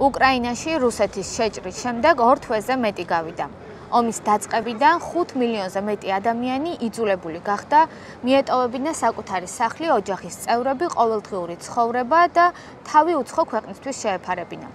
უკრაინაში რუსეთის შეჭრის შემდეგ ორ თვეზე მეტი გავიდა. ომის დაწყებიდან 5 მილიონზე მეტი ადამიანი იძულებული გახდა მიეტოვებინა საკუთარი სახლი, ოჯახის წევრები, ყოველდღიური ცხოვრება და თავი უცხო ქვეყნისთვის შეეფარებინა.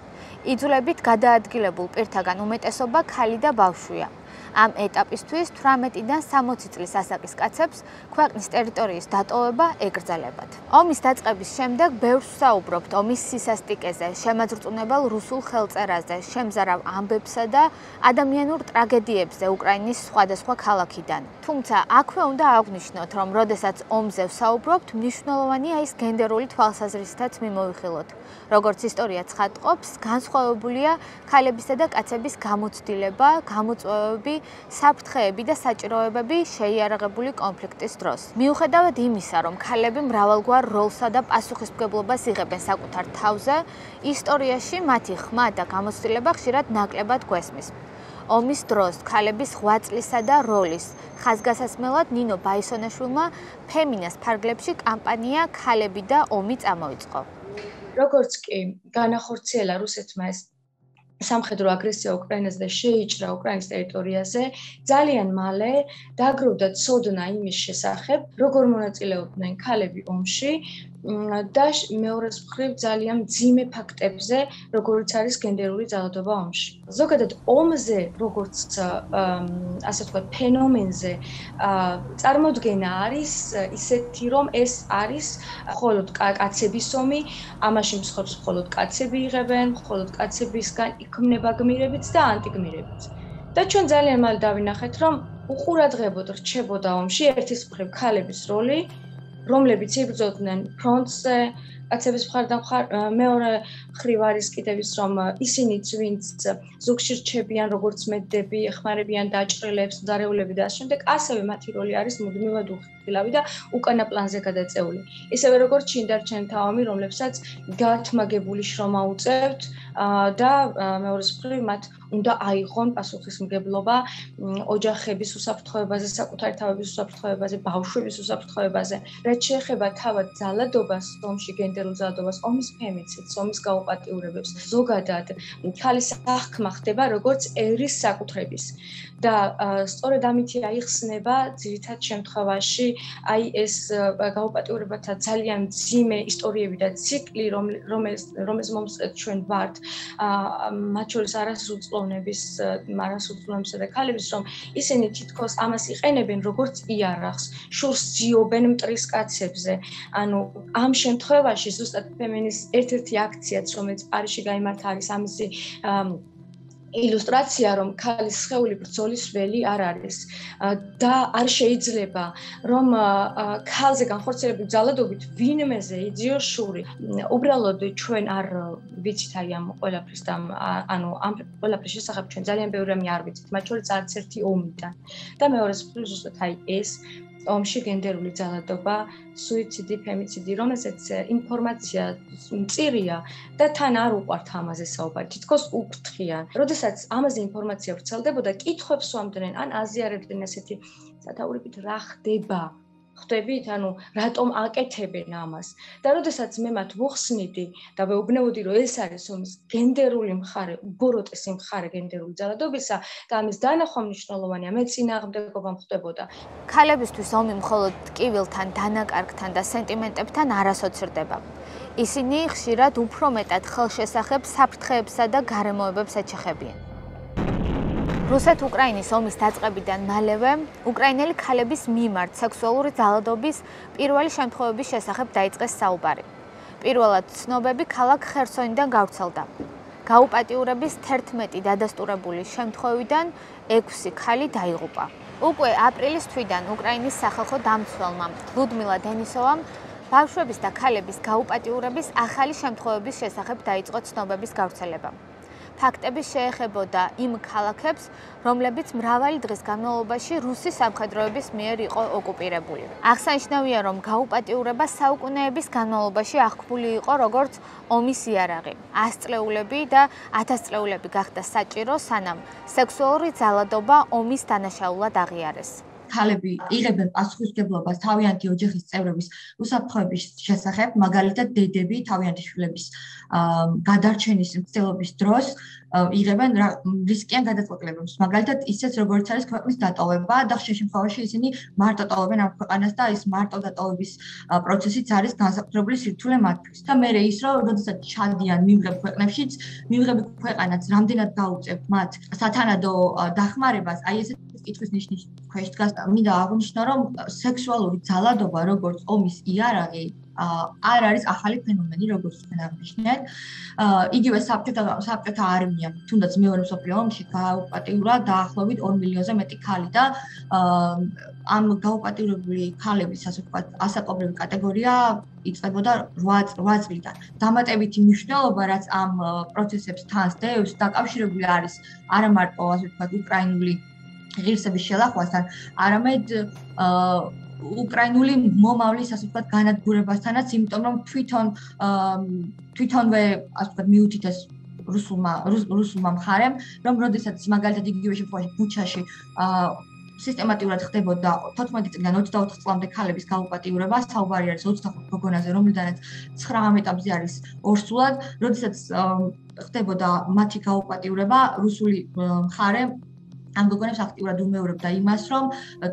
იძულებით გადაადგილებულ პირთაგან უმეტესობა ქალი და ბავშვია. ამ ეტაპისთვის 18-დან 60 წლის ასაკის კაცებს ქვეყნის ტერიტორიის დატოვება ეკრძალებათ. ომის დაწყების შემდეგ ბევრს საუბრობთ ომის სისასტიკეზე, შემაძრწუნებელ რუსულ ხელწერაზე, შემზარავ ამბებსა და ადამიანურ ტრაგედიებზე უკრაინის სხვადასხვა ქალაქიდან. თუმცა აქვე უნდა აღვნიშნოთ, რომ როდესაც ომზე ვსაუბრობთ, მნიშვნელოვანია ის გენდერული თვალსაზრისითაც მიმოვიხილოთ. როგორც ისტორია ცხადყოფს, განსხვავებულია ქალებისა და კაცების გამოცდილება, გამოწვევები საფრთხეები და საჭიროებები შეიარაღებული კონფლიქტის დროს. მიუხედავად იმისა, რომ ქალები მრავალგვარ როლსა და პასუხისმგებლობას იღებენ საკუთარ თავზე, ისტორიაში მათი ხმა და გამოცდილება ხშირად ნაკლებად გვესმის. ომის დროს ქალების ღვაწლისა და როლის ხაზგასასმელად ნინო ბაისონაშვილმა ფემინას ფარგლებში კამპანია ქალები და ომი წამოიწყო. როგორც კი განახორციელა რუსეთმა ეს სამხედრო აგრესია უკრაინაზე და შეიჭრა უკრაინის ტერიტორიაზე, ძალიან მალე დაგროვდა ცოდნა იმის შესახებ, როგორ მონაწილეობდნენ ქალები ომში და მეორე მხრივ ძალიან ძიმე ფაქტებზე, როგორიც არის გენდერული ძალადობა ომში. ზოგადად ომზე, როგორც ასე ვთქვათ, ფენომენზე, წარმოქმნა არის ისეთი, რომ ეს არის მხოლოდ კაცების ომი, ამაში მსხვერპლს მხოლოდ კაცები იღებენ, მხოლოდ კაცებისგან იქმნება გმირებიც და ანტიგმირებიც. და ჩვენ ძალიან მალე დავინახეთ, რომ უყურადღებოდ რჩებოდა ომში ერთის მხრივ ქალების როლი რომლებიც იბრძოდნენ ფრონტზე, კაცების მხარდან მხარ მეორე ხრივ არის კიდევ ის რომ ისინიც ვინც ზოგში რჩებიან როგორც მედები, ეხმარებიან დაჭრილებს, დარეულები და შემდეგ, ასევე მათი როლი არის მუდმივად უხილავი და უკანა პლანზე გადაწეული. ისევე როგორც ჩინდარჩენთა ომი, რომლებსაც გათმაგებული შრომა უწევთ და მეორე ხრივ მათ უნდა აიღონ პასუხისმგებლობა ოჯახების უსაფრთხოებაზე, საკუთარი თავების უსაფრთხოებაზე, ბავშვების უსაფრთხოებაზე. რაც შეეხება თავად ძალადობას, ომში გენდერულ ძალადობას, ომის ფემიციდს, ომის გაუპატიურებებს, ზოგადად ქალის აღქმა ხდება როგორც ერის საკუთრების. და სწორედ ამითი აიხსნება ძირითად შემთხვევაში აი ეს გაუპატიურებათა ძალიან ძიმე ისტორიები და ციკლი, რომელიც რომელიც მომწეთ ჩვენ ვართ, აა მათ შორის არასრულწლოვანი ხელოვნების მარასულწლოებისა და ქალების რომ ისინი თითქოს ამას იყენებენ როგორც იარაღს შურს ძიობენ მტრის კაცებზე. ანუ ამ შემთხვევაში ზუსტად ფემინის ერთ-ერთი აქციაც რომელიც პარიში გამართა არის ამისი ილუსტრაცია რომ ქალის სხეული ბრძოლის ველი არ არის. და არ შეიძლება რომ ქალზე განხორციელებული ძალადობით ვინმეზე იძიოს შური. უბრალოდ ჩვენ არ ვიცით აი ამ ყველაფრის და ანუ ამ ყველაფრის შესახებ ჩვენ ძალიან ბევრი რამე არ ვიცით მათ შორის არც ერთი ომიდან. და მეორე ზუსტად აი ეს ომში გენდერული ძალადობა, სუიციდი, ფემიციდი, რომელზეც ინფორმაცია მწირია და თან არ უყვართ ამაზე საუბარი. თითქოს უფრთხიან. როდესაც ამაზე ინფორმაცია ვრცელდებოდა, კითხვებს ვამდნენ, ან აზიარებდნენ ასეთი სათაურებით რა ხდება ხვდებით, ანუ რატომ აკეთებენ ამას? და როდესაც მე მათ ვუხსნიდი და ვეუბნებოდი, რომ ეს არის ომის გენდერული მხარე, უბოროტესი მხარე გენდერული ძალადობისა და ამის დანახვა მნიშვნელოვანია, მე წინააღმდეგობა მხვდებოდა. ქალებისთვის ომი მხოლოდ ტკივილთან, დანაკარგთან და სენტიმენტებთან არ ასოცირდება. ისინი ხშირად უფრო მეტად ხელშესახებ საფრთხეებსა და გარემოებებს ეჩეხებიან. რუსეთ-უკრაინის ომის დაწყებიდან მალევე უკრაინელი ქალების მიმართ სექსუალური ძალადობის პირველი შემთხვევების შესახებ დაიწყეს საუბარი. პირველად ცნობები ქალაქ ხერსონიდან გავრცელდა. გაუპატიურების 11 დადასტურებული შემთხვევიდან 6 ქალი დაიღუპა. უკვე აპრილის თვიდან უკრაინის სახალხო დამცველმა ლუდმილა დენისოვამ ბავშვების და ქალების გაუპატიურების ახალი შემთხვევების შესახებ დაიწყო ცნობების გავრცელება. ფაქტები შეეხებოდა იმ ქალაქებს, რომლებიც მრავალი დღის განმავლობაში რუსის სამხედროების მიერ იყო ოკუპირებული. აღსანიშნავია, რომ გაუპატიურება საუკუნეების განმავლობაში აღქმული იყო როგორც ომის იარაღი. ასწლეულები და ათასწლეულები გახდა საჭირო, სანამ სექსუალური ძალადობა ომის დანაშაულად აღიარეს. ქალები იღებენ პასუხისგებლობას თავიანთი ოჯახის წევრების უსაფრთხოების შესახებ, მაგალითად დედები თავიანთი შვილების გადარჩენის მცდელობის დროს იღებენ რისკიან გადაწყვეტილებებს. მაგალითად, ისეც როგორც არის ქვეყნის დატოვება და ხშირ შემთხვევაში ისინი მარტო ტოვებენ ამ ქვეყანას და ის მარტო დატოვების პროცესიც არის განსაკუთრებული სირთულე მათთვის. და მე ის რომ როდესაც ჩადიან მიმღებ ქვეყნებშიც, მიმღები ქვეყანაც რამდენად გაუწევთ მათ სათანადო დახმარებას, აი ესეთ კითხვის ნიშნის ქვეშ დგას. მინდა აღვნიშნო, რომ სექსუალური ძალადობა როგორც ომის იარაღი არ არის ახალი ფენომენი, როგორც თქვენ აღნიშნეთ. იგივე საბჭოთა საბჭოთა არმია, თუნდაც მეორე მსოფლიო ომში გაუპატიურა დაახლოებით 2 მილიონზე მეტი ქალი და ამ გაუპატიურებული ქალების ასე ვთქვათ, ასაკობრივი კატეგორია იწყებოდა 8 8 წლიდან. დამატებითი მნიშვნელობა, რაც ამ პროცესებს თან სდევს, დაკავშირებული არის არა მარტო ასე ვთქვათ, უკრაინული ღირსების შელახვასთან, არამედ აა უკრაინული მომავლის ასე ვთქვათ განადგურებასთანაც, იმიტომ რომ თვითონ თვითონვე ასე ვთქვათ მიუთითეს რუსულმა რუსულმა მხარემ, რომ როდესაც მაგალითად იგივე შემთხვევაში ბუჩაში აა სისტემატურად ხდებოდა 14 წლიდან 24 წლამდე ქალების გაუპატიურება, საუბარი არის 25 გოგონაზე, რომლიდანაც 9 ეტაპზე არის ორსულად, როდესაც ხდებოდა მათი გაუპატიურება, რუსული მხარე ამ გოგონებს აქტიურად უმეორებდა იმას, რომ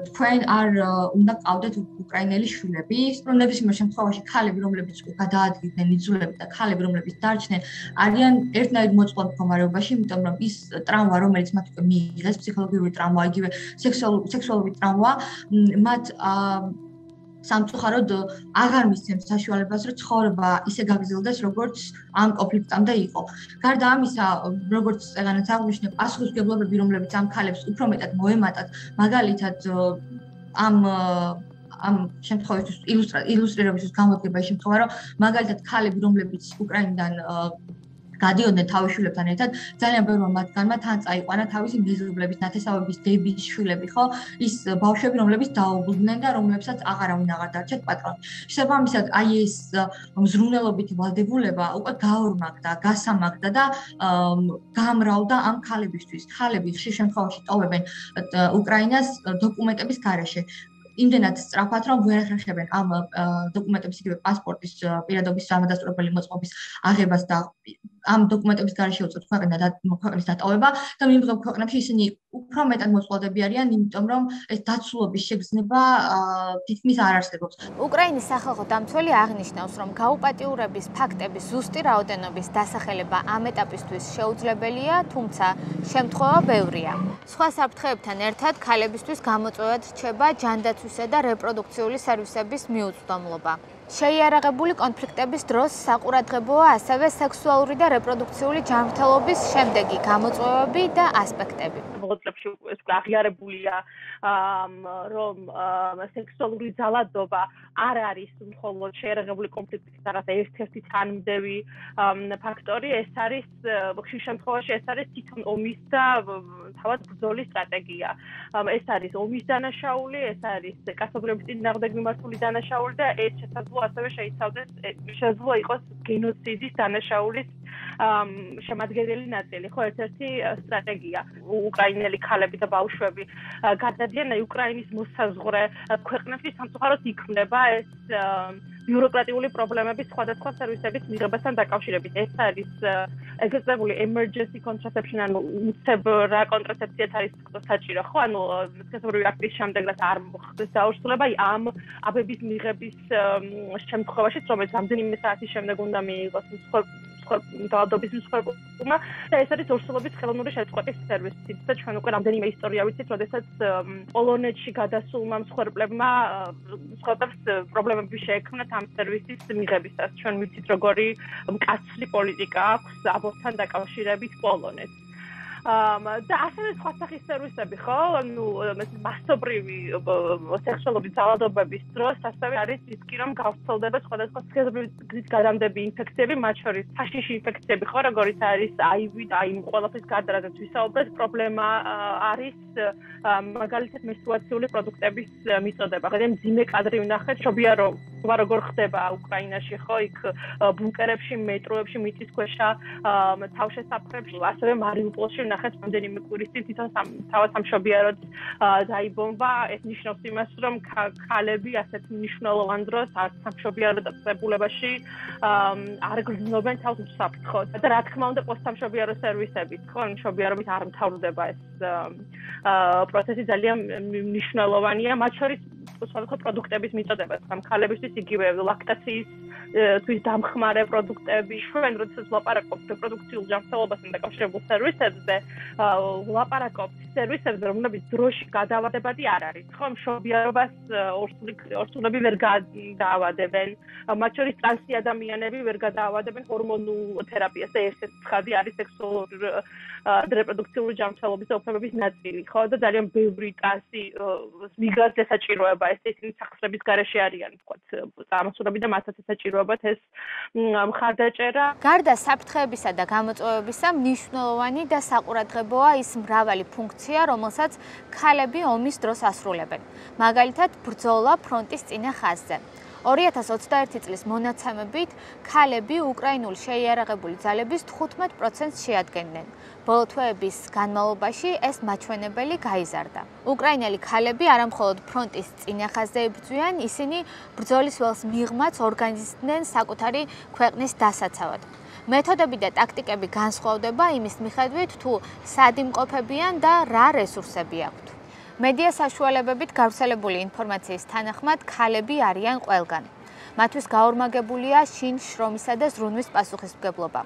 თქვენ არ უნდა ყავდეთ უკრაინელი შვილები, რომ ნებისმიერ შემთხვევაში ქალები, რომლებიც გადაადგილდნენ იძულებით და ქალები, რომლებიც დარჩნენ, არიან ერთნაირ მოწყობილ მდგომარეობაში, იმიტომ რომ ის ტრავმა, რომელიც მათ მიიღეს, ფსიქოლოგიური ტრავმა, იგივე სექსუალური სექსუალური ტრავმა, მათ სამწუხაროდ აღარ მისცემს საშუალებას, რომ ცხოვრება ისე გაგრძელდეს, როგორც ამ კონფლიქტამდე იყო. გარდა ამისა, როგორც ეგანაც აღნიშნე, პასუხისგებლობები, რომლებიც ამ ქალებს უფრო მეტად მოემატათ, მაგალითად ამ ამ შემთხვევაში ილუსტრირებისთვის გამოდგება ის შემთხვევა, რომ მაგალითად ქალები, რომლებიც უკრაინიდან გადიოდნენ თავისუფლებთან ერთად ძალიან ბევრი მათგანმა თან წაიყვანა თავისი მეზობლების ნათესავების დების შვილები ხო? ის ბავშვები რომლებიც დაობლდნენ და რომლებსაც აღარავინ აღარ დარჩათ პატრონი. შესაბამისად აი ეს მზრუნველობითი ვალდებულება უკვე გაორმაგდა გასამაგდა და გამრავლდა ამ ქალებისთვის. ქალები ხშირ შემთხვევაში ტოვებენ უკრაინას დოკუმენტების გარეშე იმდენად სწრაფად რომ ვერ ახერხებენ ამ დოკუმენტების იგივე პასპორტის პირადობის სამადასტურებელი მოწყობის აღებას და ამ დოკუმენტების გარეშე უწევთ ქვეყნა და ქვეყნის დატოვება და მიმღებ ქვეყნებში ისინი უფრო მეტად მოწყობილები არიან, იმიტომ რომ ეს დაცულობის შეგრძნება თითქმის არ არსებობს. უკრაინის სახალხო დამცველი აღნიშნავს, რომ გაუპატიურების ფაქტების ზუსტი რაოდენობის დასახელება ამ ეტაპისთვის შეუძლებელია, თუმცა შემთხვევა ბევრია. სხვა საფრთხეებთან ერთად ქალებისთვის გამოწვევად რჩება ჯანდაცვისა და რეპროდუქციული სერვისების მიუწვდომლობა. შეიარაღებული კონფლიქტების დროს საყურადღებოა ასევე სექსუალური და რეპროდუქციული ჯანმრთელობის შემდეგი გამოწვევები და ასპექტები. მოწლებში ეს აღიარებულია რომ სექსუალური ძალადობა არ არის მხოლოდ შეიარაღებული კონფლიქტის რაღაც ერთ-ერთი თანმდევი ფაქტორი, ეს არის ხშირ შემთხვევაში ეს არის თვითონ ომის და თავად ბრძოლის სტრატეგია. ეს არის ომის დანაშაული, ეს არის კასობრების წინააღმდეგ მიმართული დანაშაული და ეს შესაძლოა ასევე შეიცავდეს შესაძლოა იყოს გენოციდის დანაშაულის შემადგენელი ნაწილი, ხო, ერთ-ერთი სტრატეგია. უკრაინელი ქალები და ბავშვები გადადიან უკრაინის მოსაზღვრე ქვეყნებში, სამწუხაროდ იქმნება ეს ბიუროკრატიული პრობლემები სხვადასხვა სერვისების მიღებასთან დაკავშირებით. ეს არის ეგრეთებული emergency contraception ანუ უცებ რა კონტრაცეფციაც არის საჭირო, ხო? ანუ სქესობრივი აქტის შემდეგ რაც არ მოხდეს დაურსულება, ამ აბების მიღების შემთხვევაში, რომელიც რამდენიმე საათის შემდეგ უნდა მიიღოს სხვა დაავადების მსხვერპლმა და ეს არის ორსულობის ხელოვნური შეწყვეტის სერვისი და ჩვენ უკვე რამდენიმე ისტორია ვიცით, როდესაც პოლონეთში გადასულმა მსხვერპლებმა მსხვერპლებს პრობლემები შეექმნათ ამ სერვისის მიღებისას. ჩვენ ვიცით, როგორი მკაცრი პოლიტიკა აქვს აბორტთან დაკავშირებით პოლონეთს. და ასევე სხვა სახის სერვისები ხო? ანუ მასობრივი სექსუალური ძალადობების დროს ასევე არის რისკი რომ გავრცელდება სხვადასხვა სქესობრივი გადამდები ინფექციები, მათ შორის საშიში ინფექციები ხო, როგორიც არის აივი და აი ყველაფრის გარდა რაც ვისაუბრეთ, პრობლემა არის მაგალითად მენსტრუაციული პროდუქტების მიწოდება. გადამ ძიმე კადრი ვნახეთ, შობია რომ ვა როგორ ხდება უკრაინაში ხო იქ ბუნკერებში მეტროებში მიწისქვეშა თავშესაფრებში ასევე მარიუპოლში ნახეთ რამდენიმე წინ თვითონ თავად სამშობიაროდ დაიბომბა. ეს ნიშნავს იმას რომ ქალები ასეთ მნიშვნელოვან დროს სამშობიაროდ წებულებაში არ გრძნობენ თავს უსაფრთხოდ. და რა თქმა უნდა პოსტსამშობიარო სერვისებით ხო მშობიარობით არ მთავრდება ეს პროცესი ძალიან მნიშვნელოვანია მათ შორის სხვადასხვა პროდუქტების მიწოდება ამ ქალებისთვის იგივე ლაქტაციის თვის დამხმარე პროდუქტები ჩვენ როდესაც ვლაპარაკობთ პროდუქციულ ჯანმრთელობასთან დაკავშირებულ სერვისებზე ვლაპარაკობთ სერვისებზე რომლებიც დროში გადავადებადი არ არის. ხო მშობიარობას ორსულები ვერ გადაავადებენ მათ შორის ტრანსი ადამიანები ვერ გადაავადებენ ჰორმონულ თერაპიას და ეს ცხადი არის სექსუალური რეპროდუქციული ჯანმრთელობის უფლებების ნაწილი. ხო და ძალიან ბევრი ტრანსი მიგრაცია საჭიროება ეს ისინი სახსრების garaში არიან თქო წარმოსულები და მათაც საჭიროებათ ეს მხარდაჭერა. გარდა საფრთხეებისა და გამოწვევებისა მნიშვნელოვანი და საყურადღებოა ის მრავალი ფუნქცია რომელსაც ქალები ომის დროს ასრულებენ. მაგალითად ბრძოლა ფრონტის წინა ხაზზე 2021 წლის მონაცემებით ქალები უკრაინული შეიარაღებული ძალების 15%-ს შეადგენდნენ. ბოლო თვეების განმავლობაში ეს მაჩვენებელი გაიზარდა. უკრაინელი ქალები არამხოლოდ ფრონტის წინახაზე იბრძვიან, ისინი ბრძოლის ველს მიღმაც ორგანიზდნენ საკუთარი ქვეყნის დასაცავად. მეთოდები და ტაქტიკები განსხვავდება იმის მიხედვით, თუ სად იმყოფებიან და რა რესურსები აქვთ. მედია საშუალებებით გავრცელებული ინფორმაციის თანახმად ქალები არიან ყველგან. მათთვის გაორმაგებულია შინ შრომისა და ზრუნვის პასუხისმგებლობა.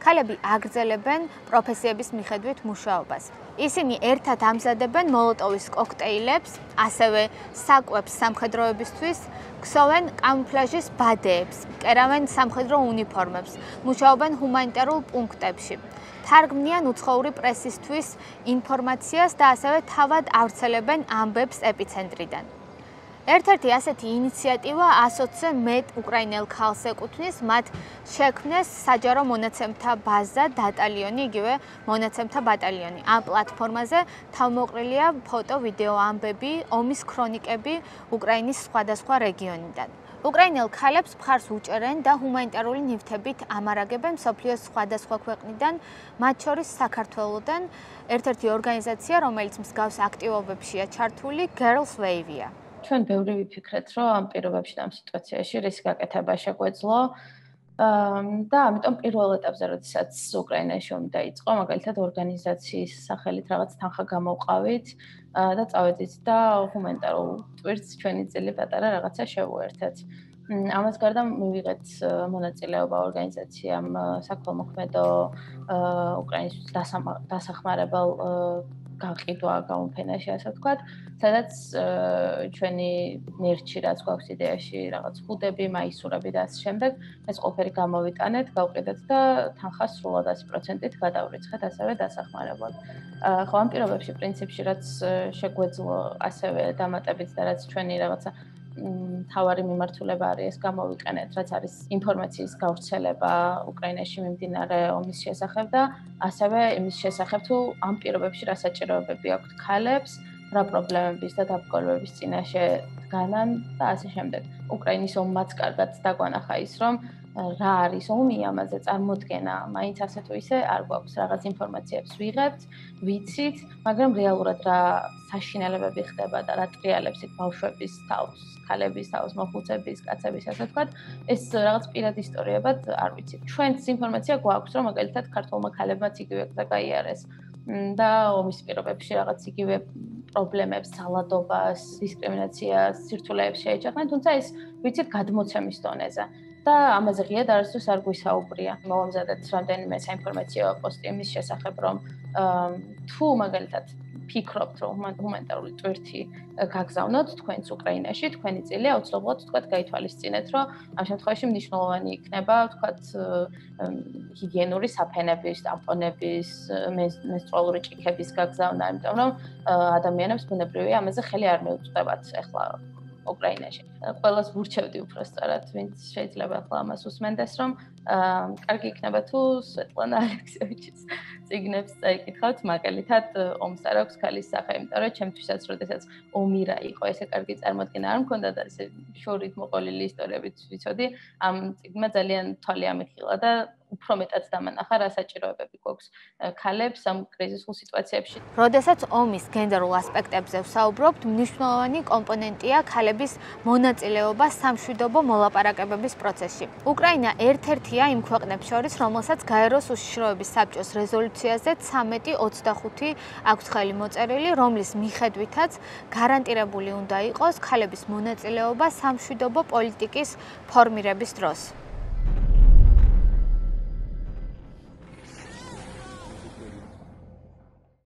ქალები აგრძელებენ პროფესიების მიხედვით მუშაობას. ისინი ერთად ამზადებენ მოლოტოვის კოქტეილებს, ასევე საკვებს სამხედროებისთვის, ქსოვენ კამუფლაჟის ბადეებს, კერავენ სამხედრო უნიფორმებს, მუშაობენ ჰუმანიტარულ პუნქტებში. თარგმნიან უცხოური პრესისთვის ინფორმაციას და ასევე თავად ავრცელებენ ამბებს ეპიცენტრიდან. ერთ-ერთი ასეთი ინიციატივა 120-ზე მეტ უკრაინელ ქალს ეკუთვნის, მათ შექმნეს საჯარო მონაცემთა ბაზა დატალიონი, იგივე მონაცემთა ბატალიონი. ამ პლატფორმაზე თავმოყრილია ფოტო, ვიდეო ამბები, ომის ქრონიკები უკრაინის სხვადასხვა რეგიონიდან. უკრაინელ ქალებს მხარს უჭერენ და ჰუმანიტარული ნივთებით ამარაგებენ სოფლიოს სხვადასხვა ქვეყნიდან, მათ შორის საქართველოსდან ერთ-ერთი ორგანიზაცია, რომელიც მსგავს აქტივობებშია ჩართული, Girls Wave-ია. ჩვენ ბევრი ვიფიქრეთ, რომ ამ პირობებში და ამ სიტუაციაში რისკ გაკეთება შეგვეძლო. და ამიტომ პირველ ეტაპზე, როდესაც უკრაინაში ომი დაიწყო, მაგალითად ორგანიზაციის სახელით რაღაც თანხა გამოვყავით და წავედით და ჰუმანიტარულ ტვირთს ჩვენი წილი პატარა რაღაცა შევუერთეთ. ამას გარდა მივიღეთ მონაწილეობა ორგანიზაციამ საქველმოქმედო უკრაინის დასახმარებელ გაყიდვა გამოფენაში ასე ვთქვათ, სადაც ჩვენი ნერჩი რაც გვაქვს იდეაში, რაღაც ხუდები, მაისურები და ასე შემდეგ, ეს ყველაფერი გამოვიტანეთ, გავყიდეთ და თანხას სრულად 100%-ით გადავრიცხეთ ასევე დასახმარებლად. ხო ამ პირობებში პრინციპში რაც შეგვეძლო ასევე დამატებით და რაც ჩვენი რაღაცა თავარი მიმართულება არის ეს გამოვიყენეთ, რაც არის ინფორმაციის გავრცელება უკრაინაში მიმდინარე ომის შესახებ და ასევე იმის შესახებ თუ ამ პირობებში რა საჭიროებები აქვთ ქალებს, რა პრობლემების და დაბკოლვების წინაშე დგანან და ასე შემდეგ. უკრაინის ომმაც კარგად დაგვანახა ის, რომ რა არის ომი ამაზე წარმოქმნა, მაინც ასე თუ ისე არ გვაქვს რაღაც ინფორმაციებს ვიღებთ, ვიცით, მაგრამ რეალურად რა საშინელებები ხდება და რა ტრიალებს იქ ბავშვების თავს, ქალების თავს, მოხუცების, კაცების ასე ვთქვათ, ეს რაღაც პირად ისტორიებად არ ვიცით. ჩვენც ინფორმაცია გვაქვს, რომ მაგალითად ქართულმა ქალებმაც იგივე გაიარეს და ომის პირობებში რაღაც იგივე პრობლემებს, ძალადობას, დისკრიმინაციას, სირთულეებს შეეჯახნენ, თუმცა ეს ვიცით გადმოცემის დონეზე. და ამაზე ღია დაარსოს არ გვისაუბრია. მოვამზადეთ რამდენიმე საინფორმაციო პოსტი იმის შესახებ, რომ თუ მაგალითად ფიქრობთ, რომ ჰუმანიტარული ტვირთი გაგზავნოთ თქვენს უკრაინაში, თქვენი წილი აუცილებლად თქვათ გაითვალისწინეთ, რომ ამ შემთხვევაში მნიშვნელოვანი იქნება, თქვათ ჰიგიენური საფენების, ტამპონების, მენსტრუალური ჭიქების გაგზავნა, იმიტომ რომ ადამიანებს ბუნებრივია ამაზე ხელი არ მეუწყდებათ. ეხლა უკრაინაში. ყველას ვურჩევდი უფრო სწორად, ვინც შეიძლება ახლა ამას უსმენდეს, რომ აა კარგი იქნება თუ სვეტლანა ალექსიევიჩის ციგნებს წაიკითხავთ, მაგალითად, ომს არ აქვს ქალის სახე, იმიტომ რომ ჩემთვისაც, როდესაც ომი რა იყო, ესე კარგი წარმოდგენა არ მქონდა და ესე შორით მოყოლილი ისტორიებით ვიცოდი, ამ ციგნმა ძალიან თვალი ამიხილა და უფრო მეტად დამანახა რა საჭიროებები გვაქვს ქალებს ამ კრიზისულ სიტუაციებში. როდესაც ომის გენდერულ ასპექტებზე ვსაუბრობთ, მნიშვნელოვანი კომპონენტია ქალების მონაწილეობა სამშვიდობო მოლაპარაკებების პროცესში. უკრაინა ერთ-ერთია იმ ქვეყნებს შორის, რომელსაც გაეროს უშიშროების საბჭოს რეზოლუციაზე 1325 აქვს ხელი მოწერილი, რომლის მიხედვითაც გარანტირებული უნდა იყოს ქალების მონაწილეობა სამშვიდობო პოლიტიკის ფორმირების დროს.